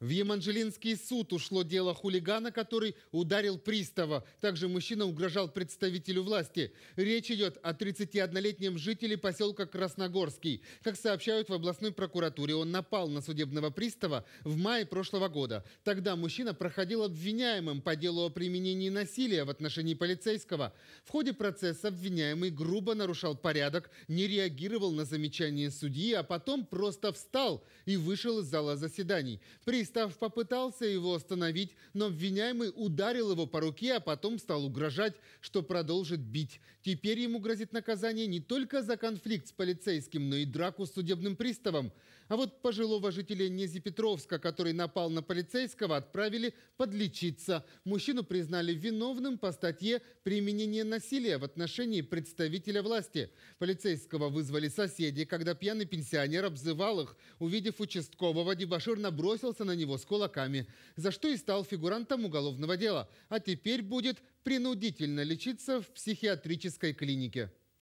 В Еманжелинский суд ушло дело хулигана, который ударил пристава. Также мужчина угрожал представителю власти. Речь идет о 31-летнем жителе поселка Красногорский. Как сообщают в областной прокуратуре, он напал на судебного пристава в мае прошлого года. Тогда мужчина проходил обвиняемым по делу о применении насилия в отношении полицейского. В ходе процесса обвиняемый грубо нарушал порядок, не реагировал на замечания судьи, а потом просто встал и вышел из зала заседаний. Пристав Пристав попытался его остановить, но обвиняемый ударил его по руке, а потом стал угрожать, что продолжит бить. Теперь ему грозит наказание не только за конфликт с полицейским, но и драку с судебным приставом. А вот пожилого жителя Незипетровска, который напал на полицейского, отправили подлечиться. Мужчину признали виновным по статье «Применение насилия в отношении представителя власти». Полицейского вызвали соседи, когда пьяный пенсионер обзывал их. Увидев участкового, дебашир набросился на него с кулаками, за что и стал фигурантом уголовного дела. А теперь будет принудительно лечиться в психиатрической клинике.